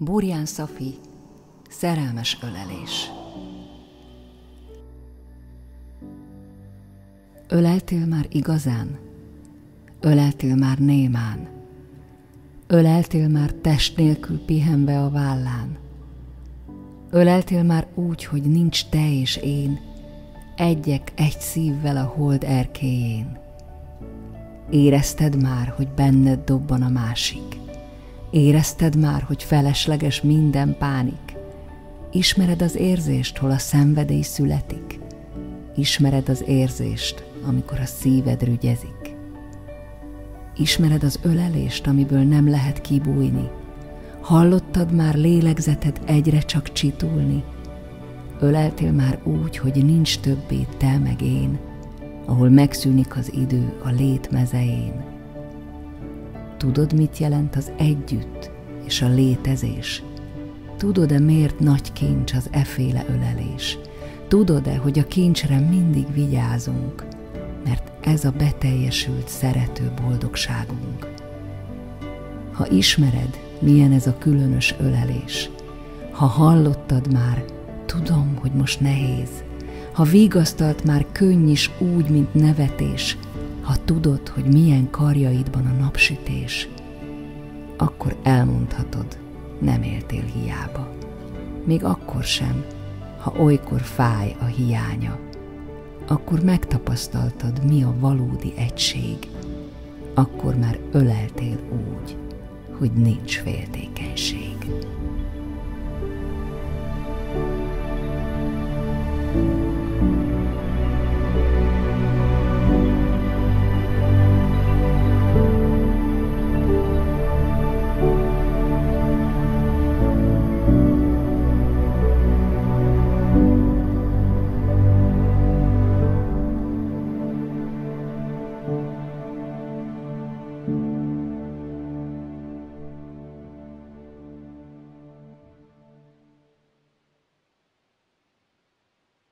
Burján Szafi, szerelmes ölelés. Öleltél már igazán? Öleltél már némán? Öleltél már test nélkül pihenve a vállán? Öleltél már úgy, hogy nincs te és én, egyek egy szívvel a hold erkéjén? Érezted már, hogy benned dobban a másik? Érezted már, hogy felesleges minden pánik? Ismered az érzést, hol a szenvedély születik? Ismered az érzést, amikor a szíved rügyezik? Ismered az ölelést, amiből nem lehet kibújni? Hallottad már lélegzeted egyre csak csitulni? Öleltél már úgy, hogy nincs többé te meg én, ahol megszűnik az idő a lét mezején? Tudod, mit jelent az együtt és a létezés? Tudod-e, miért nagy kincs az eféle ölelés? Tudod-e, hogy a kincsre mindig vigyázunk, mert ez a beteljesült, szerető boldogságunk? Ha ismered, milyen ez a különös ölelés, ha hallottad már, tudom, hogy most nehéz, ha vigasztalt már könny is úgy, mint nevetés, ha tudod, hogy milyen karjaidban a napsütés, akkor elmondhatod, nem éltél hiába. Még akkor sem, ha olykor fáj a hiánya, akkor megtapasztaltad, mi a valódi egység, akkor már öleltél úgy, hogy nincs féltékenység.